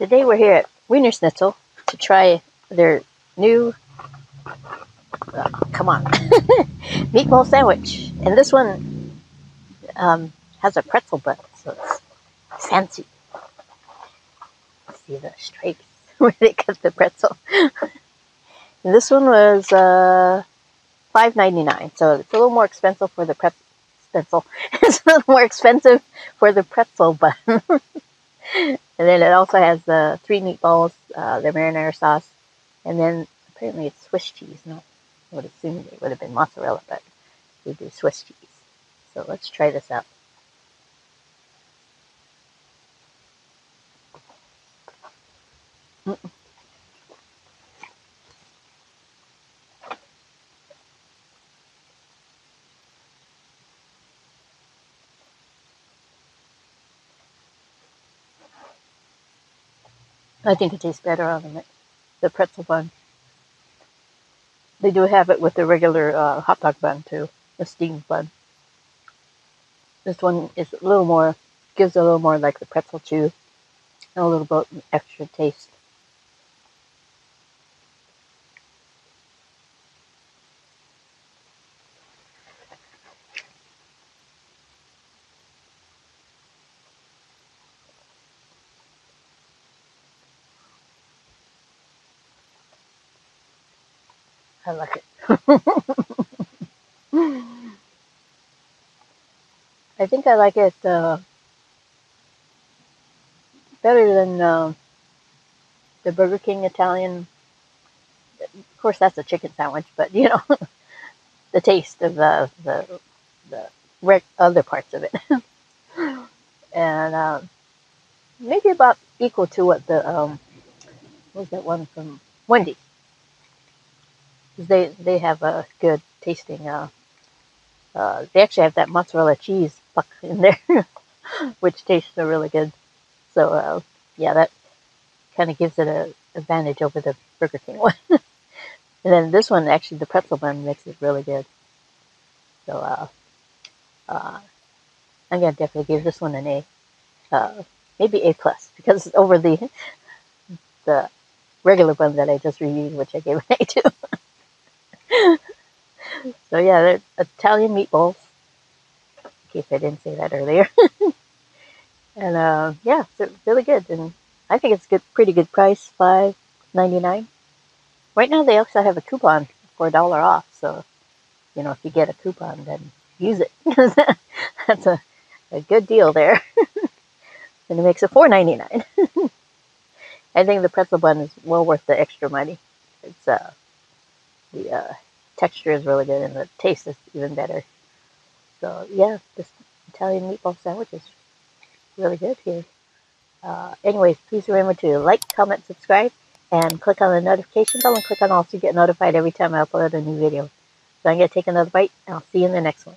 Today we're here at Wienerschnitzel to try their new, uh, come on, meatball sandwich. And this one um, has a pretzel bun, so it's fancy. See the stripes where they cut the pretzel. and this one was uh, five ninety nine, so it's a little more expensive for the pretzel. It's a little more expensive for the pretzel bun. And then it also has the three meatballs, uh, the marinara sauce, and then apparently it's Swiss cheese. Not, I would assume it would have been mozzarella, but we do Swiss cheese. So let's try this out. Mm -mm. I think it tastes better on the, the pretzel bun. They do have it with the regular uh, hot dog bun too, the steamed bun. This one is a little more, gives a little more like the pretzel chew, and a little bit extra taste. I like it. I think I like it uh, better than uh, the Burger King Italian. Of course, that's a chicken sandwich, but you know, the taste of the the, the other parts of it, and uh, maybe about equal to what the um, what was that one from Wendy's they they have a good tasting. Uh, uh, they actually have that mozzarella cheese puck in there, which tastes really good. So uh, yeah, that kind of gives it a advantage over the Burger King one. and then this one, actually, the pretzel bun makes it really good. So uh, uh, I'm gonna definitely give this one an A, uh, maybe A plus, because over the the regular bun that I just reviewed, which I gave an A to. So yeah, they're Italian meatballs. In case I didn't say that earlier. and uh, yeah, it's really good, and I think it's good, pretty good price, five ninety nine. Right now, they also have a coupon for a dollar off. So, you know, if you get a coupon, then use it. That's a, a good deal there. and it makes it four ninety nine. I think the pretzel bun is well worth the extra money. It's uh, the uh, texture is really good and the taste is even better. So yeah, this Italian meatball sandwich is really good here. Uh, anyways, please remember to like, comment, subscribe, and click on the notification bell and click on all to get notified every time I upload a new video. So I'm going to take another bite and I'll see you in the next one.